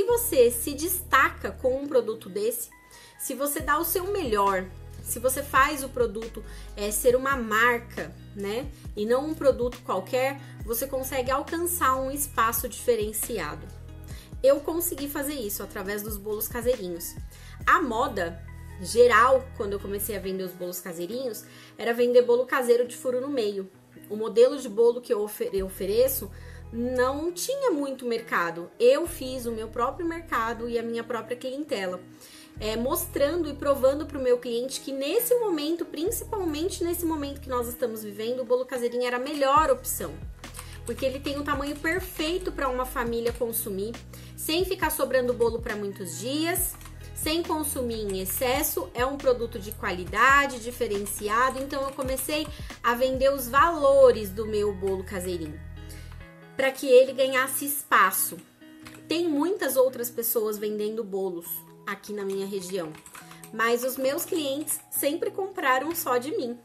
se você se destaca com um produto desse, se você dá o seu melhor, se você faz o produto é, ser uma marca, né? E não um produto qualquer, você consegue alcançar um espaço diferenciado. Eu consegui fazer isso através dos bolos caseirinhos. A moda geral, quando eu comecei a vender os bolos caseirinhos, era vender bolo caseiro de furo no meio. O modelo de bolo que eu ofereço não tinha muito mercado. Eu fiz o meu próprio mercado e a minha própria clientela. É, mostrando e provando para o meu cliente que nesse momento, principalmente nesse momento que nós estamos vivendo, o bolo caseirinho era a melhor opção. Porque ele tem um tamanho perfeito para uma família consumir, sem ficar sobrando bolo para muitos dias, sem consumir em excesso, é um produto de qualidade, diferenciado. Então eu comecei a vender os valores do meu bolo caseirinho para que ele ganhasse espaço. Tem muitas outras pessoas vendendo bolos aqui na minha região, mas os meus clientes sempre compraram só de mim.